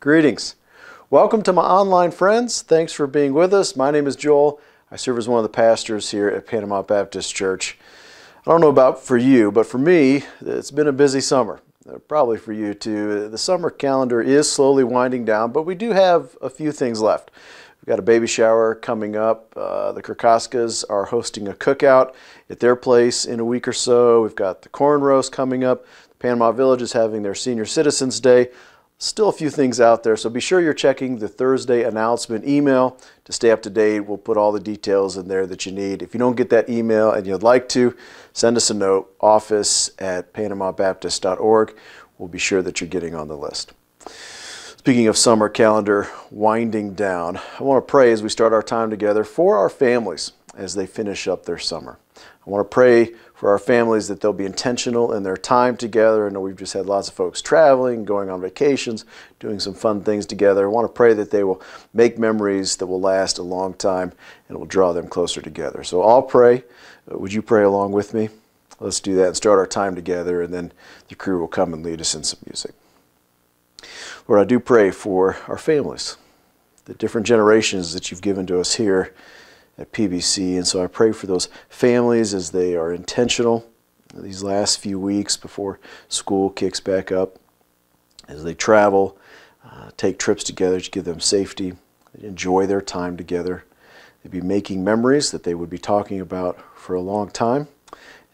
Greetings. Welcome to my online friends. Thanks for being with us. My name is Joel. I serve as one of the pastors here at Panama Baptist Church. I don't know about for you, but for me, it's been a busy summer. Uh, Probably for you too. The summer calendar is slowly winding down, but we do have a few things left. We've got a baby shower coming up. Uh, the Krakaskas are hosting a cookout at their place in a week or so. We've got the corn roast coming up. Panama Village is having their Senior Citizens Day. Still a few things out there, so be sure you're checking the Thursday announcement email to stay up to date. We'll put all the details in there that you need. If you don't get that email and you'd like to, send us a note, office at panamabaptist.org. We'll be sure that you're getting on the list. Speaking of summer calendar winding down, I want to pray as we start our time together for our families as they finish up their summer. I want to pray for our families that they'll be intentional in their time together. I know we've just had lots of folks traveling, going on vacations, doing some fun things together. I want to pray that they will make memories that will last a long time and will draw them closer together. So I'll pray. Uh, Would you pray along with me? Let's do that and start our time together, and then the crew will come and lead us in some music. Lord, I do pray for our families, the different generations that you've given to us here at PBC. And so I pray for those families as they are intentional these last few weeks before school kicks back up, as they travel, uh, take trips together to give them safety, enjoy their time together. They'd be making memories that they would be talking about for a long time.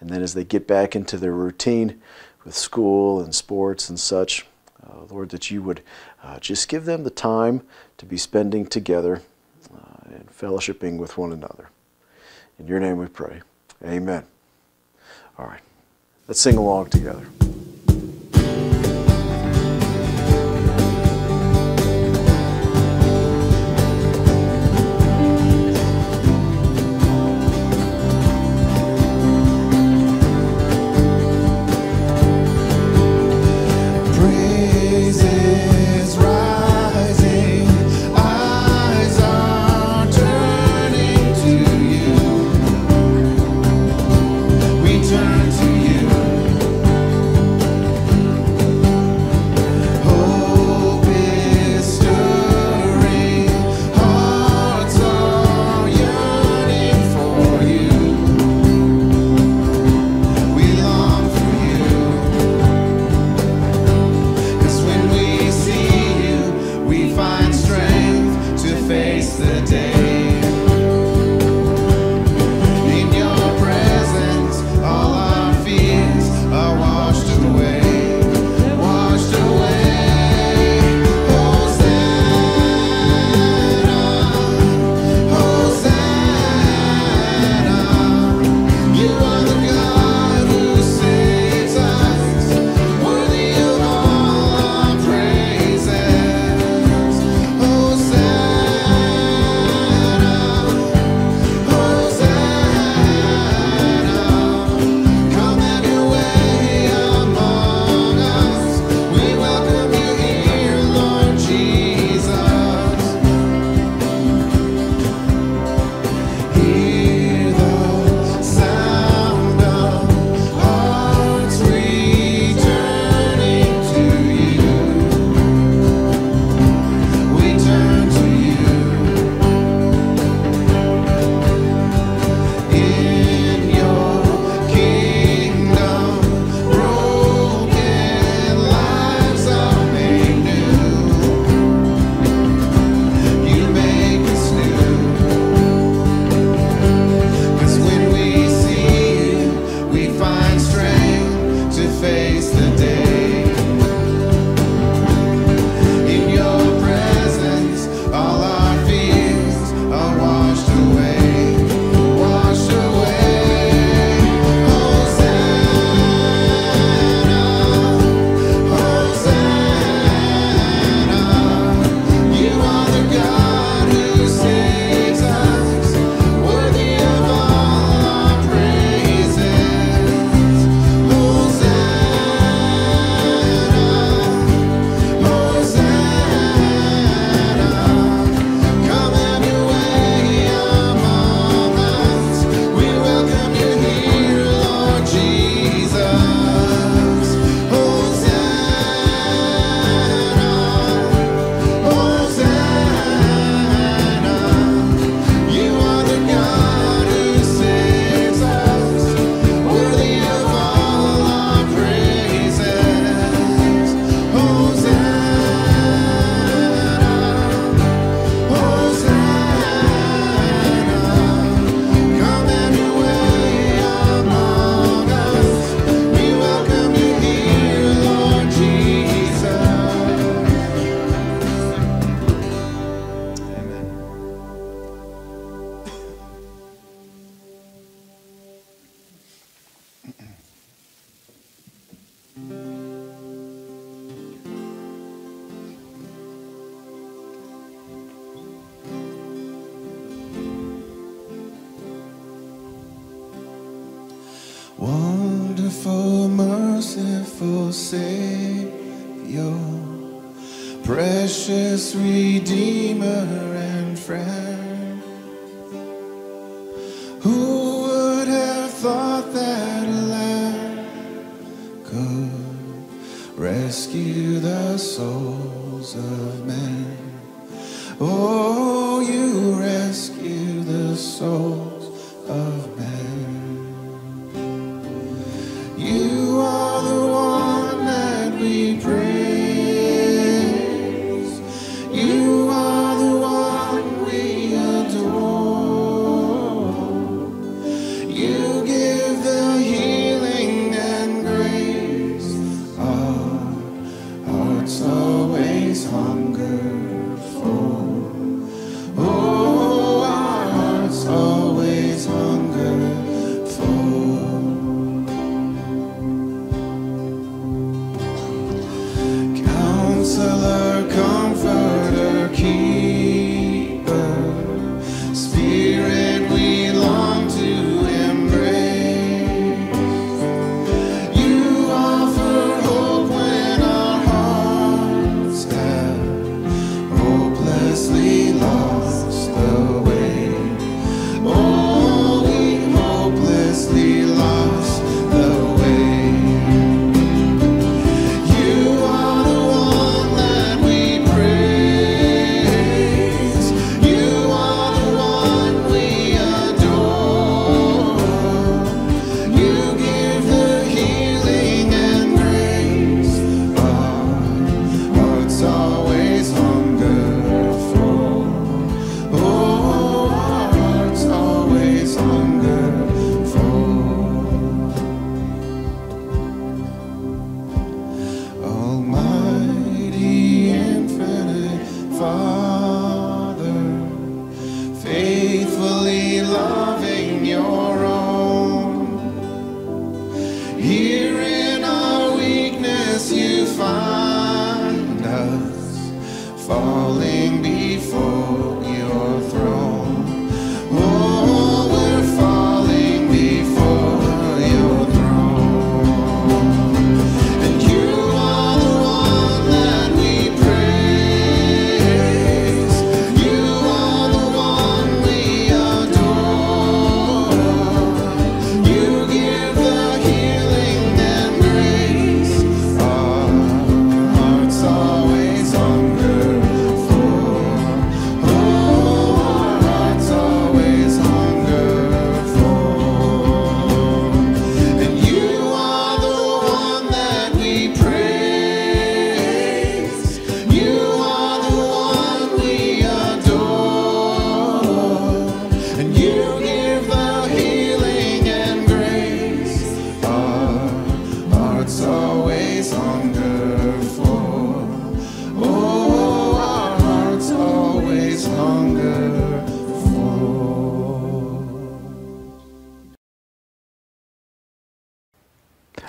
And then as they get back into their routine with school and sports and such, uh, Lord, that you would uh, just give them the time to be spending together fellowshipping with one another. In your name we pray. Amen. All right. Let's sing along together.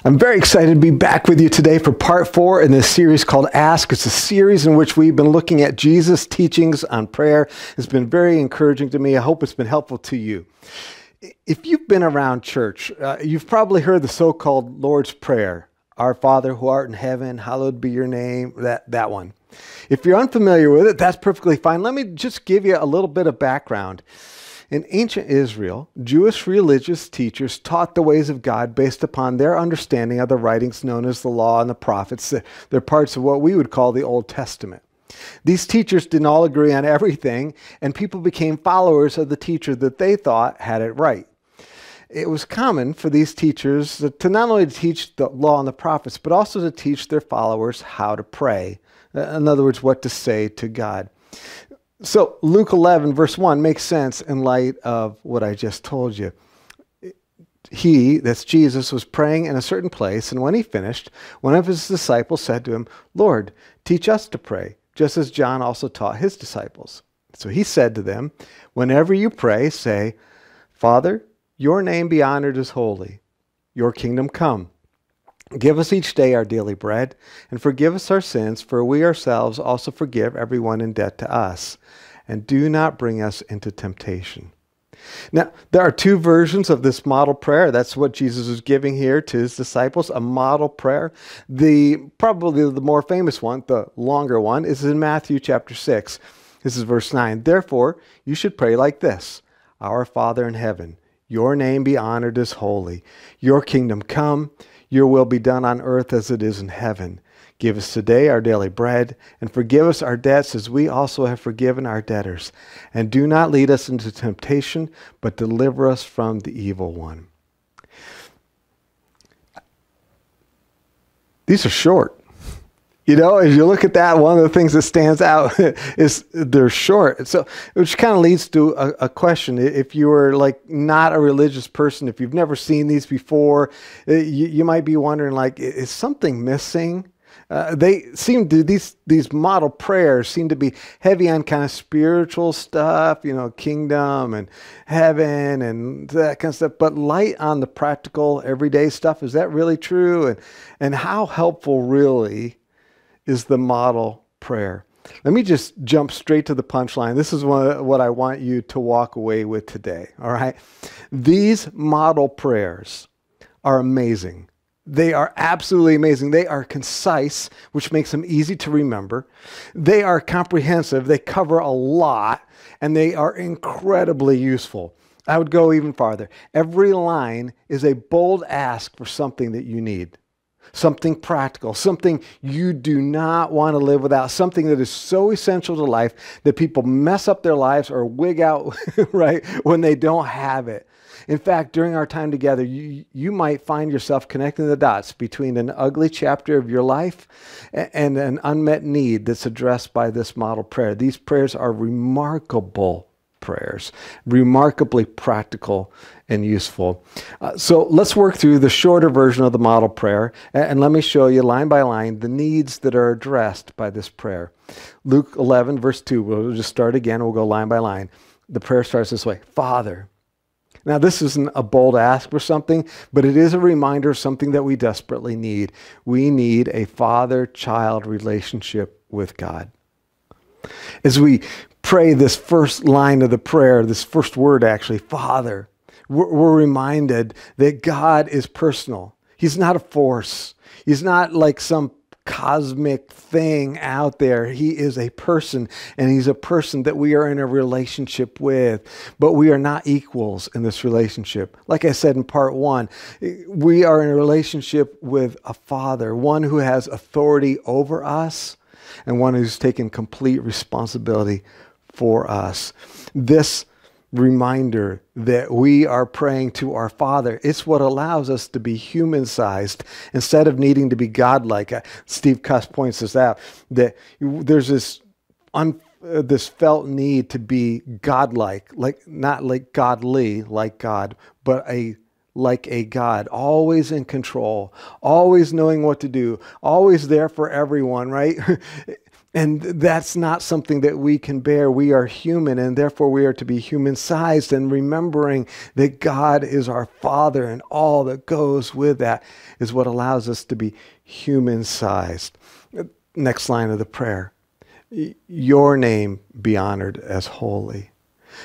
I'm very excited to be back with you today for part four in this series called Ask. It's a series in which we've been looking at Jesus' teachings on prayer. It's been very encouraging to me. I hope it's been helpful to you. If you've been around church, uh, you've probably heard the so called Lord's Prayer Our Father who art in heaven, hallowed be your name, that, that one. If you're unfamiliar with it, that's perfectly fine. Let me just give you a little bit of background. In ancient Israel, Jewish religious teachers taught the ways of God based upon their understanding of the writings known as the Law and the Prophets. They're parts of what we would call the Old Testament. These teachers didn't all agree on everything, and people became followers of the teacher that they thought had it right. It was common for these teachers to not only teach the law and the prophets, but also to teach their followers how to pray. In other words, what to say to God. So Luke 11, verse 1 makes sense in light of what I just told you. He, that's Jesus, was praying in a certain place, and when he finished, one of his disciples said to him, Lord, teach us to pray, just as John also taught his disciples. So he said to them, Whenever you pray, say, Father, your name be honored as holy, your kingdom come. Give us each day our daily bread, and forgive us our sins, for we ourselves also forgive everyone in debt to us. And do not bring us into temptation. Now, there are two versions of this model prayer. That's what Jesus is giving here to his disciples, a model prayer. The probably the more famous one, the longer one, is in Matthew chapter 6. This is verse 9. Therefore, you should pray like this Our Father in heaven, your name be honored as holy. Your kingdom come, your will be done on earth as it is in heaven. Give us today our daily bread, and forgive us our debts as we also have forgiven our debtors. And do not lead us into temptation, but deliver us from the evil one. These are short. You know, as you look at that, one of the things that stands out is they're short. So, which kind of leads to a, a, question. If you were like not a religious person, if you've never seen these before, eh, you, you might be wondering, like, is something missing? Uh, they seem to these these model prayers seem to be heavy on kind of spiritual stuff, you know, kingdom and heaven and that kind of stuff, but light on the practical everyday stuff. Is that really true? And and how helpful really is the model prayer? Let me just jump straight to the punchline. This is what, what I want you to walk away with today. All right. These model prayers are amazing. They are absolutely amazing. They are concise, which makes them easy to remember. They are comprehensive. They cover a lot, and they are incredibly useful. I would go even farther. Every line is a bold ask for something that you need, something practical, something you do not want to live without, something that is so essential to life that people mess up their lives or wig out, right, when they don't have it. In fact, during our time together, you, you might find yourself connecting the dots between an ugly chapter of your life and an unmet need that's addressed by this model prayer. These prayers are remarkable prayers, remarkably practical and useful. Uh, so let's work through the shorter version of the model prayer, and, and let me show you line by line the needs that are addressed by this prayer. Luke 11, verse 2, we'll just start again, we'll go line by line. The prayer starts this way Father, now, this isn't a bold ask for something, but it is a reminder of something that we desperately need. We need a father child relationship with God. As we pray this first line of the prayer, this first word actually, Father, we're, we're reminded that God is personal. He's not a force. He's not like some cosmic thing out there. He is a person, and he's a person that we are in a relationship with, but we are not equals in this relationship. Like I said in part one, we are in a relationship with a father, one who has authority over us, and one who's taken complete responsibility for us. This reminder that we are praying to our Father. It's what allows us to be human sized instead of needing to be godlike. Uh, Steve Cuss points this out that there's this un, uh, this felt need to be godlike, like not like godly, like God, but a like a God, always in control, always knowing what to do, always there for everyone, right? And that's not something that we can bear. We are human, and therefore we are to be human sized. And remembering that God is our Father and all that goes with that is what allows us to be human sized. Next line of the prayer Your name be honored as holy.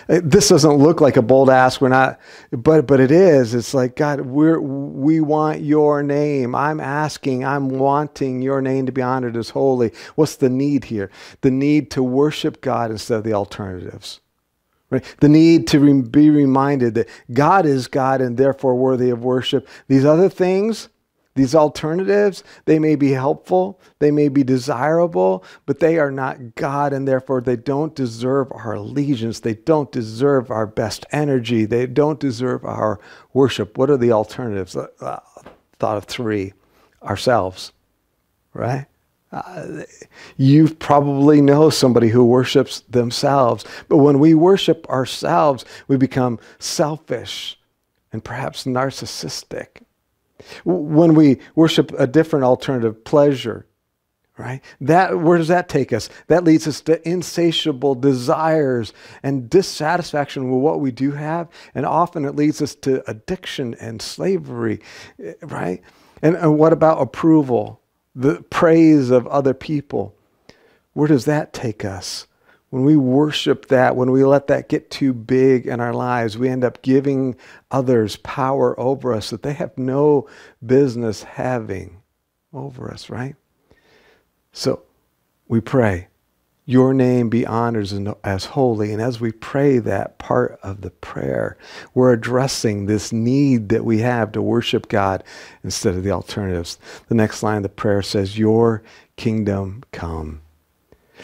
This doesn't look like a bold ask. We're not, but but it is. It's like God, we're we want your name. I'm asking. I'm wanting your name to be honored as holy. What's the need here? The need to worship God instead of the alternatives. Right? The need to re- be reminded that God is God and therefore worthy of worship. These other things, these alternatives, they may be helpful, they may be desirable, but they are not God, and therefore they don't deserve our allegiance. They don't deserve our best energy. They don't deserve our worship. What are the alternatives? Uh, uh thought of three ourselves, right? Uh, you probably know somebody who worships themselves. But when we worship ourselves, we become selfish and perhaps narcissistic. When we worship a different alternative, pleasure, right? That where does that take us? That leads us to insatiable desires and dissatisfaction with what we do have, and often it leads us to addiction and slavery, right? And, and what about approval, the praise of other people? Where does that take us? When we worship that, when we let that get too big in our lives, we end up giving others power over us that they have no business having over us, right? So we pray, Your name be honored as holy. And as we pray that part of the prayer, we're addressing this need that we have to worship God instead of the alternatives. The next line of the prayer says, Your kingdom come.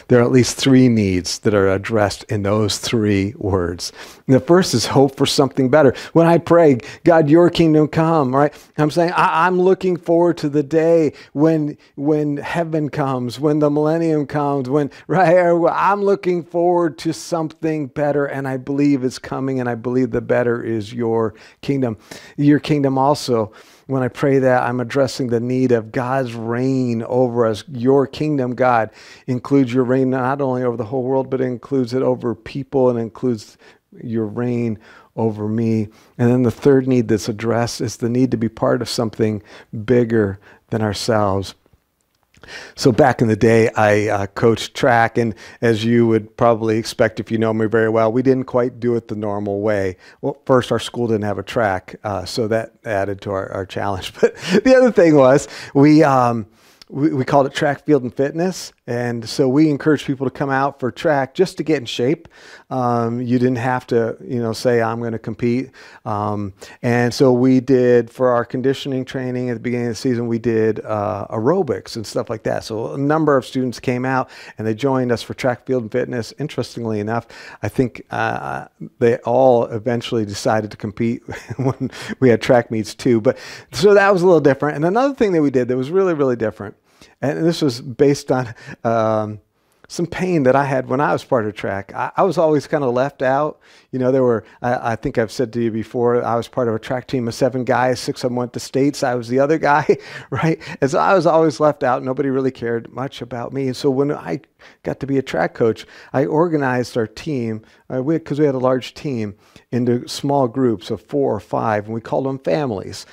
There are at least three needs that are addressed in those three words. And the first is hope for something better. When I pray, God, your kingdom come, right? I'm saying I, am looking forward to the day when when heaven comes, when the millennium comes, when right I'm looking forward to something better, and I believe it's coming, and I believe the better is your kingdom. Your kingdom also when I pray that, I'm addressing the need of God's reign over us. Your kingdom, God, includes your reign not only over the whole world, but it includes it over people and includes your reign over me. And then the third need that's addressed is the need to be part of something bigger than ourselves. So back in the day, I uh, coached track, and as you would probably expect if you know me very well, we didn't quite do it the normal way. Well, first, our school didn't have a track, uh, so that added to our, our challenge. But the other thing was we. Um, we, we called it track field and fitness and so we encourage people to come out for track just to get in shape. Um, you didn't have to you know say i'm going to compete. Um, and so we did for our conditioning training at the beginning of the season we did uh, aerobics and stuff like that. So a number of students came out and they joined us for track field and fitness. Interestingly enough i think uh, they all eventually decided to compete when we had track meets too. But so that was a little different. And another thing that we did that was really really different and this was based on um, some pain that I had when I was part of track. I, I was always kind of left out. You know, there were, I, I, think I've said to you before, I was part of a track team of seven guys, six of them went to states. I was the other guy, right? And so I was always left out. Nobody really cared much about me. And so when I got to be a track coach, I organized our team, because uh, we, we had a large team, into small groups of four or five, and we called them families.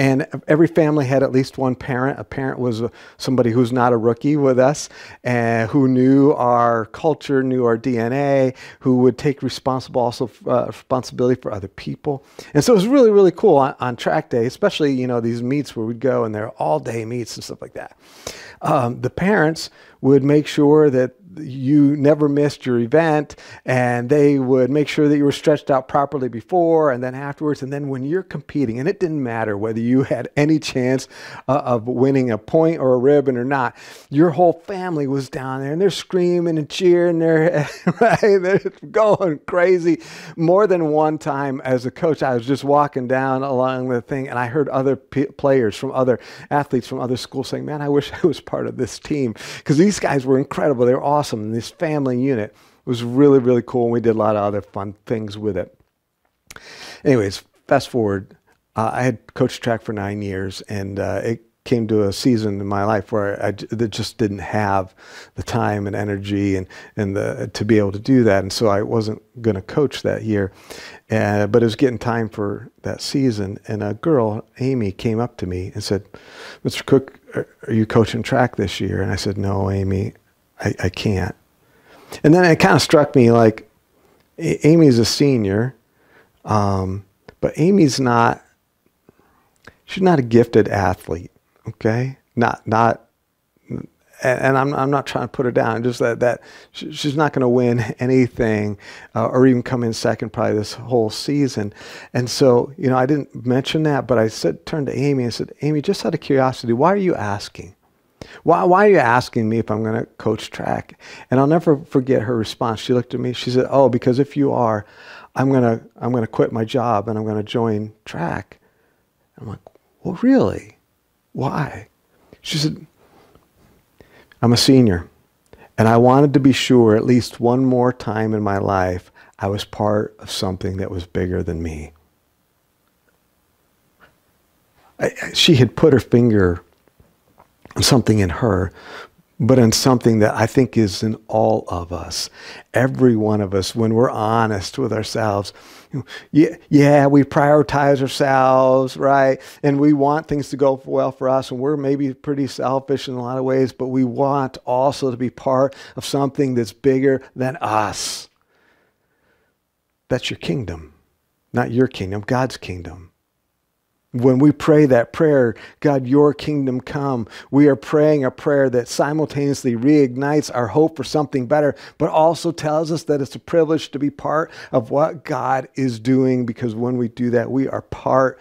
And every family had at least one parent. A parent was somebody who's not a rookie with us, and who knew our culture, knew our DNA, who would take responsible also uh, responsibility for other people. And so it was really really cool on, on, track day, especially you know these meets where we'd go and they're all day meets and stuff like that. Um, the parents would make sure that you never missed your event and they would make sure that you were stretched out properly before and then afterwards. And then when you're competing and it didn't matter whether you had any chance uh, of winning a point or a ribbon or not your whole family was down there and they're screaming and cheering they're right they're going crazy. More than one time as a coach i was just walking down along the thing and i heard other p- players from other athletes from other schools saying man i wish i was part of this team. Because these guys were incredible. They were all awesome. And this family unit was really, really cool. And we did a lot of other fun things with it. Anyways, fast forward. Uh, I had coached track for nine years, and uh, it came to a season in my life where I, just didn't have the time and energy and, and the, to be able to do that. And so I wasn't going to coach that year. Uh, but it was getting time for that season. And a girl, Amy, came up to me and said, Mr. Cook, are you coaching track this year? And I said, No, Amy, I, I can't. And then it kind of struck me like Amy's a senior, um, but Amy's not. She's not a gifted athlete. Okay, not not. And I'm I'm not trying to put her down. Just that that she's not going to win anything, uh, or even come in second probably this whole season. And so you know I didn't mention that, but I said turned to Amy and said, Amy, just out of curiosity, why are you asking? Why, why are you asking me if I'm going to coach track? And I'll never forget her response. She looked at me. She said, "Oh, because if you are, I'm going to I'm going to quit my job and I'm going to join track." I'm like, "Well, really? Why?" She said, "I'm a senior, and I wanted to be sure at least one more time in my life I was part of something that was bigger than me." I, she had put her finger something in her but in something that I think is in all of us. Every one of us, when we're honest with ourselves, yeah, yeah, we prioritize ourselves, right? And we want things to go well for us, and we're maybe pretty selfish in a lot of ways, but we want also to be part of something that's bigger than us. That's your kingdom, not your kingdom, God's kingdom. When we pray that prayer, God, your kingdom come, we are praying a prayer that simultaneously reignites our hope for something better, but also tells us that it's a privilege to be part of what God is doing because when we do that, we are part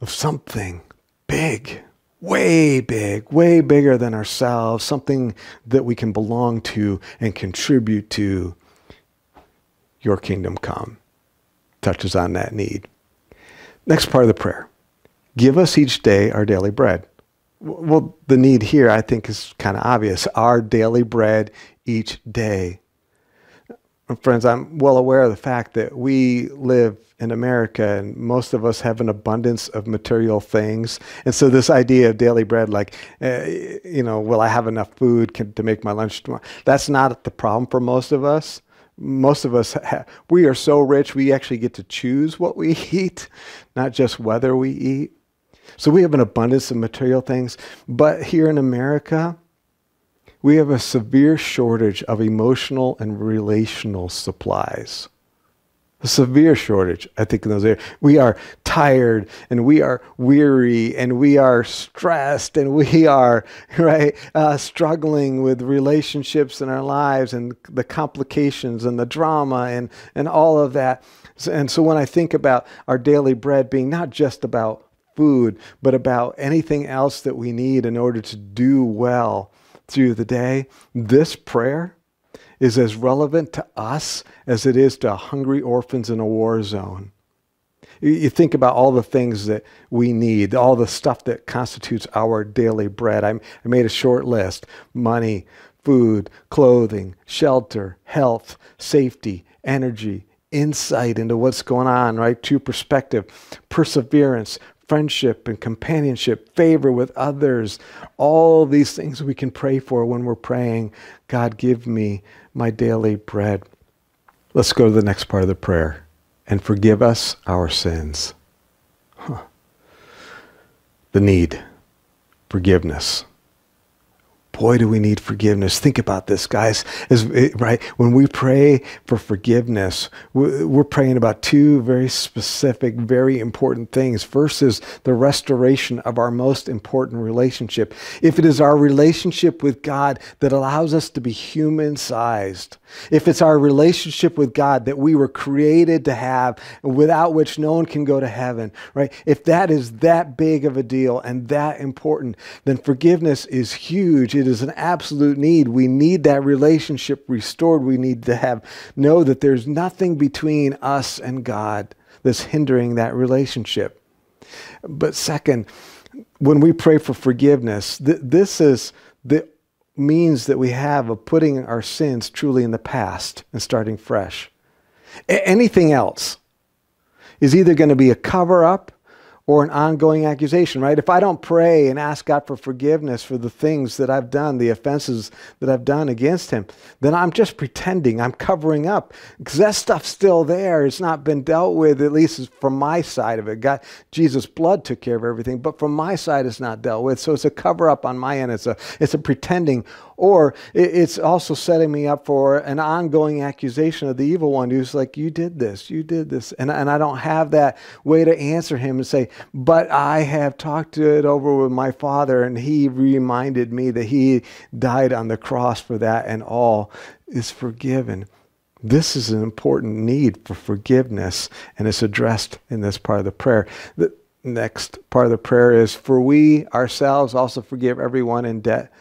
of something big, way big, way bigger than ourselves, something that we can belong to and contribute to. Your kingdom come touches on that need. Next part of the prayer give us each day our daily bread. Well, the need here, I think, is kind of obvious. Our daily bread each day. Friends, I'm well aware of the fact that we live in America and most of us have an abundance of material things. And so, this idea of daily bread, like, uh, you know, will I have enough food to make my lunch tomorrow? That's not the problem for most of us most of us we are so rich we actually get to choose what we eat not just whether we eat. So we have an abundance of material things. But here in america we have a severe shortage of emotional and relational supplies. A severe shortage, I think, in those areas. We are tired and we are weary and we are stressed and we are, right, uh, struggling with relationships in our lives and the complications and the drama and, and all of that. And so when I think about our daily bread being not just about food, but about anything else that we need in order to do well through the day, this prayer is as relevant to us as it is to hungry orphans in a war zone. You think about all the things that we need, all the stuff that constitutes our daily bread. I, made a short list money, food, clothing, shelter, health, safety, energy, insight into what's going on, right? True perspective, perseverance, friendship and companionship, favor with others, all these things we can pray for when we're praying, God, give me my daily bread. Let's go to the next part of the prayer and forgive us our sins. Huh. The need, forgiveness boy, do we need forgiveness. Think about this, guys. As, eh, right? When we pray for forgiveness, we're praying about two very specific, very important things. First is the restoration of our most important relationship. If it is our relationship with God that allows us to be human sized, if it's our relationship with God that we were created to have, without which no one can go to heaven, right? If that is that big of a deal and that important, then forgiveness is huge. It is an absolute need. We need that relationship restored. We need to have know that there's nothing between us and God that's hindering that relationship. But second, when we pray for forgiveness, th- this is the means that we have of putting our sins truly in the past and starting fresh. A- anything else is either going to be a cover up or an ongoing accusation, right? If I don't pray and ask God for forgiveness for the things that I've done, the offenses that I've done against Him, then I'm just pretending, I'm covering up because that stuff's still there. It's not been dealt with, at least from my side of it. God, Jesus' blood took care of everything, but from my side, it's not dealt with. So it's a cover up on my end. It's a, it's a pretending or it's also setting me up for an ongoing accusation of the evil one who's like, You did this, you did this. And, and I don't have that way to answer him and say, But I have talked it over with my father, and he reminded me that he died on the cross for that, and all is forgiven. This is an important need for forgiveness, and it's addressed in this part of the prayer. The next part of the prayer is For we ourselves also forgive everyone in debt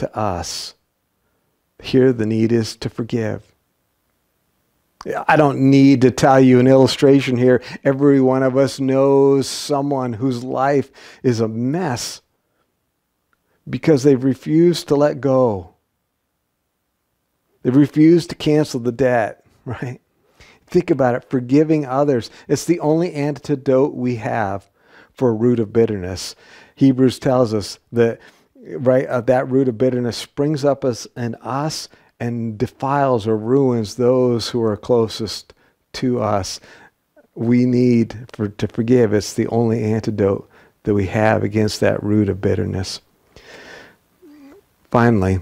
to us. Here, the need is to forgive. I don't need to tell you an illustration here. Every one of us knows someone whose life is a mess because they've refused to let go. They've refused to cancel the debt, right? Think about it forgiving others. It's the only antidote we have for a root of bitterness. Hebrews tells us that right, uh, that root of bitterness springs up us in us and defiles or ruins those who are closest to us. We need for, to forgive. It's the only antidote that we have against that root of bitterness. Finally,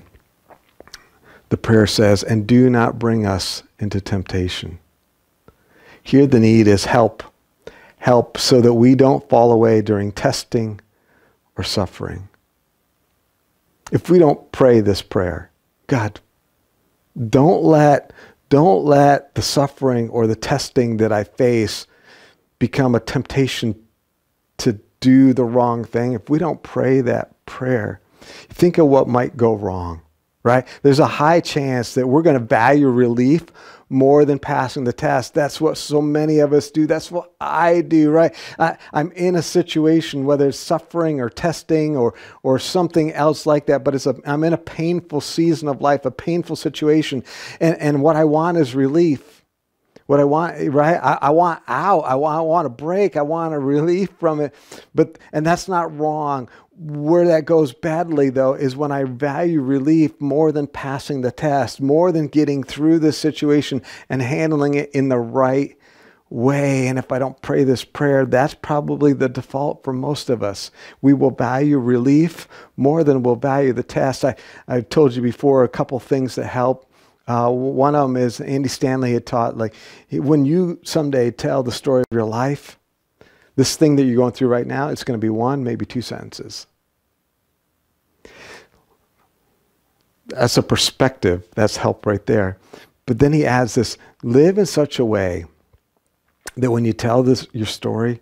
the prayer says, and do not bring us into temptation. Here the need is help. Help so that we don't fall away during testing or suffering. If we don't pray this prayer, God, don't let, don't let the suffering or the testing that I face become a temptation to do the wrong thing. If we don't pray that prayer, think of what might go wrong, right? There's a high chance that we're going to value relief more than passing the test. That's what so many of us do. That's what I do, right? I, am in a situation, whether it's suffering or testing or, or something else like that, but it's a, I'm in a painful season of life, a painful situation. And, and what I want is relief. What I want, right? I, I want out. I want, I want a break. I want a relief from it. But, and that's not wrong where that goes badly, though, is when I value relief more than passing the test, more than getting through the situation and handling it in the right way. And if I don't pray this prayer, that's probably the default for most of us. We will value relief more than we'll value the test. I, I've told you before a couple things that help. Uh, one of them is Andy Stanley had taught, like, when you someday tell the story of your life, this thing that you're going through right now, it's going to be one, maybe two sentences. That's a perspective. That's help right there. But then he adds this live in such a way that when you tell this your story,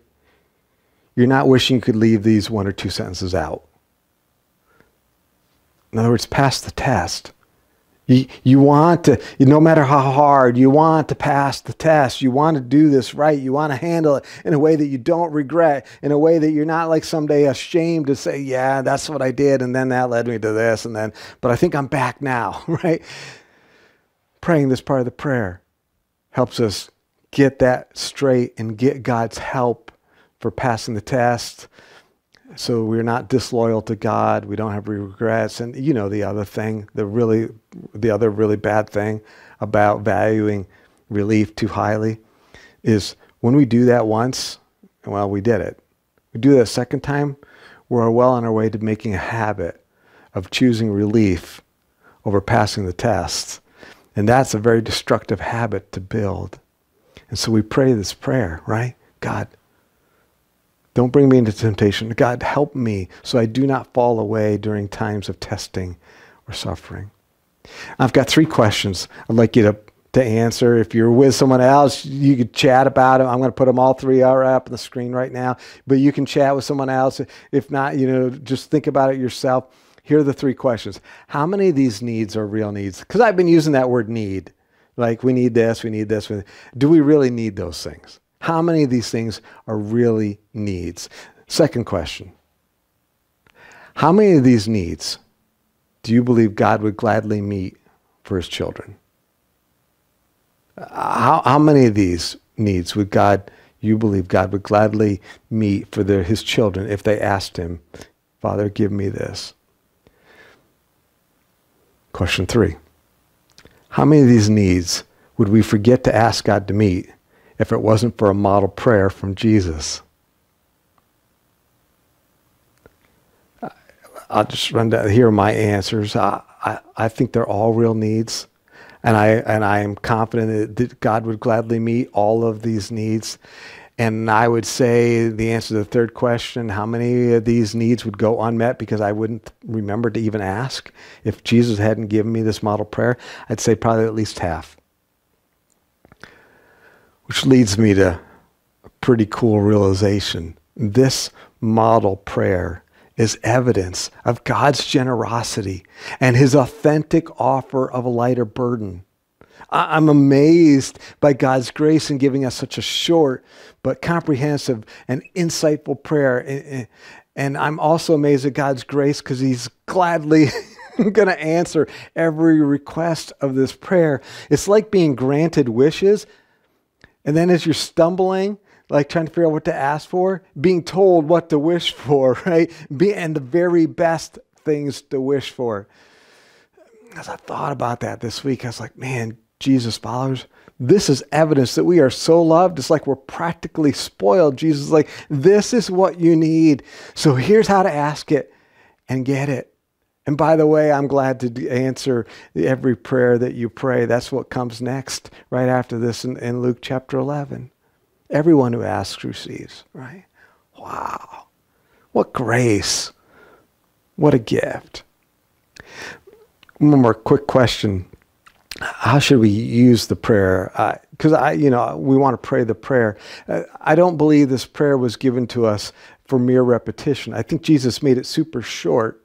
you're not wishing you could leave these one or two sentences out. In other words, pass the test. You, you want to, no matter how hard, you want to pass the test. You want to do this right. You want to handle it in a way that you don't regret, in a way that you're not like someday ashamed to say, yeah, that's what I did. And then that led me to this. And then, but I think I'm back now, right? Praying this part of the prayer helps us get that straight and get God's help for passing the test, so we're not disloyal to God. We don't have regrets. And you know the other thing, the really, the other really bad thing about valuing relief too highly is when we do that once, well, we did it. We do that a second time, we're well on our way to making a habit of choosing relief over passing the test. And that's a very destructive habit to build. And so we pray this prayer, right? God, don't bring me into temptation. God, help me so I do not fall away during times of testing or suffering. I've got three questions I'd like you to, to answer. If you're with someone else, you could chat about them. I'm going to put them all three up on the screen right now, but you can chat with someone else. If not, you know, just think about it yourself. Here are the three questions. How many of these needs are real needs? Because I've been using that word need. Like, we need this, we need this. Do we really need those things? How many of these things are really needs? Second question How many of these needs do you believe God would gladly meet for his children? How, how many of these needs would God, you believe God would gladly meet for their, his children if they asked him, Father, give me this? Question three How many of these needs would we forget to ask God to meet if it wasn't for a model prayer from Jesus. I'll just run down. Here are my answers. I, I, I think they're all real needs. And I, and I am confident that God would gladly meet all of these needs. And I would say the answer to the third question, how many of these needs would go unmet because I wouldn't remember to even ask? If Jesus hadn't given me this model prayer, I'd say probably at least half. Which leads me to a pretty cool realization. This model prayer is evidence of God's generosity and his authentic offer of a lighter burden. I'm amazed by God's grace in giving us such a short but comprehensive and insightful prayer. And I'm also amazed at God's grace because he's gladly going to answer every request of this prayer. It's like being granted wishes and then as you're stumbling, like trying to figure out what to ask for, being told what to wish for, right? Be, and the very best things to wish for. As I thought about that this week, I was like, man, Jesus followers, this is evidence that we are so loved. It's like we're practically spoiled. Jesus is like, this is what you need. So here's how to ask it and get it. And by the way, I'm glad to answer every prayer that you pray. That's what comes next, right after this in, in Luke chapter 11. Everyone who asks receives, right? Wow. What grace. What a gift. One more quick question. How should we use the prayer? Because uh, I, you know, we want to pray the prayer. Uh, I don't believe this prayer was given to us for mere repetition. I think Jesus made it super short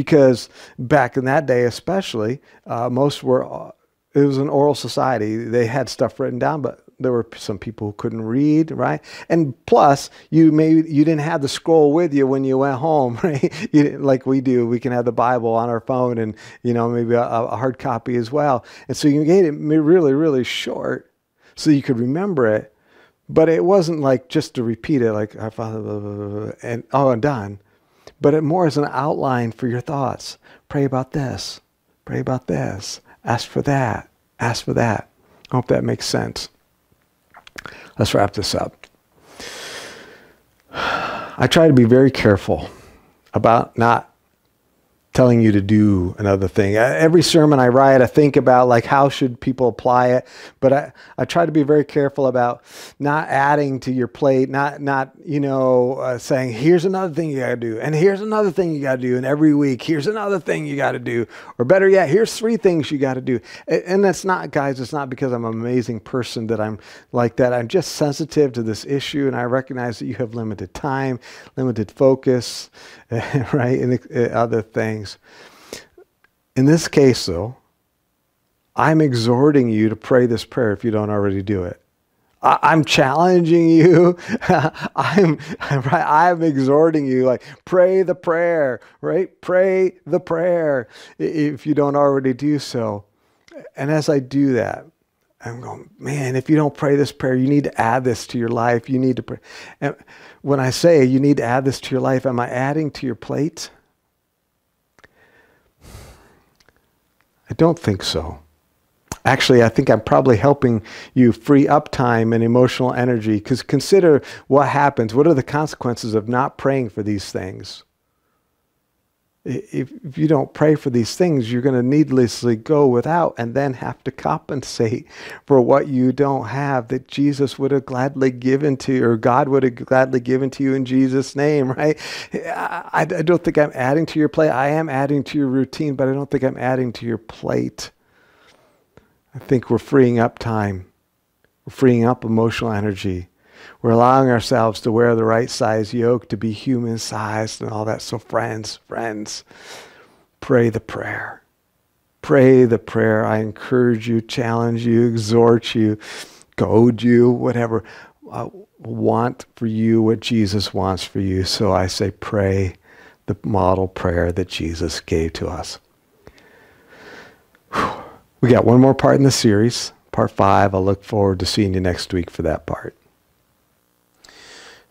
because back in that day, especially, uh, most were. It was an oral society. They had stuff written down, but there were some people who couldn't read, right? And plus, you maybe you didn't have the scroll with you when you went home, right? Like we do, we can have the Bible on our phone, and you know maybe a, a hard copy as well. And so you made it really, really short, so you could remember it. But it wasn't like just to repeat it, like our Father, and oh, and done. But it more as an outline for your thoughts. Pray about this. Pray about this. Ask for that. Ask for that. I hope that makes sense. Let's wrap this up. I try to be very careful about not telling you to do another thing. Every sermon I write, I think about like how should people apply it, but I, I try to be very careful about not adding to your plate, not not you know uh, saying here's another thing you got to do, and here's another thing you got to do, and every week here's another thing you got to do, or better yet, here's three things you got to do. And that's not, guys, it's not because I'm an amazing person that I'm like that. I'm just sensitive to this issue, and I recognize that you have limited time, limited focus, right, and uh, other things. In this case, though, I'm exhorting you to pray this prayer if you don't already do it. I, am challenging you. I'm, I'm, I'm exhorting you, like, pray the prayer, right? Pray the prayer if you don't already do so. And as I do that, I'm going, man, if you don't pray this prayer, you need to add this to your life. You need to pray. And when I say you need to add this to your life, am I adding to your plate? I don't think so. Actually, I think I'm probably helping you free up time and emotional energy because consider what happens. What are the consequences of not praying for these things? If, if you don't pray for these things, you're going to needlessly go without and then have to compensate for what you don't have that Jesus would have gladly given to you or God would have gladly given to you in Jesus' name, right? I, I don't think I'm adding to your plate. I am adding to your routine, but I don't think I'm adding to your plate. I think we're freeing up time, we're freeing up emotional energy. We're allowing ourselves to wear the right size yoke, to be human sized and all that. So, friends, friends, pray the prayer. Pray the prayer. I encourage you, challenge you, exhort you, goad you, whatever. I want for you what Jesus wants for you. So I say, pray the model prayer that Jesus gave to us. We got one more part in the series, part five. I'll look forward to seeing you next week for that part.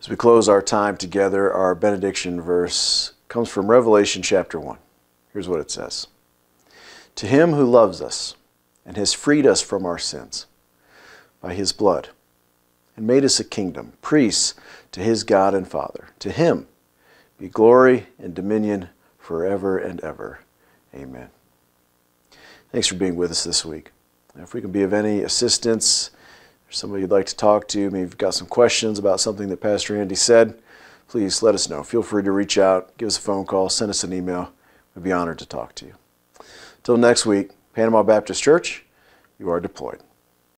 As we close our time together, our benediction verse comes from Revelation chapter 1. Here's what it says To him who loves us and has freed us from our sins by his blood and made us a kingdom, priests to his God and Father, to him be glory and dominion forever and ever. Amen. Thanks for being with us this week. If we can be of any assistance, somebody you'd like to talk to, maybe you've got some questions about something that Pastor Andy said, please let us know. Feel free to reach out, give us a phone call, send us an email. We'd be honored to talk to you. Until next week, Panama Baptist Church, you are deployed.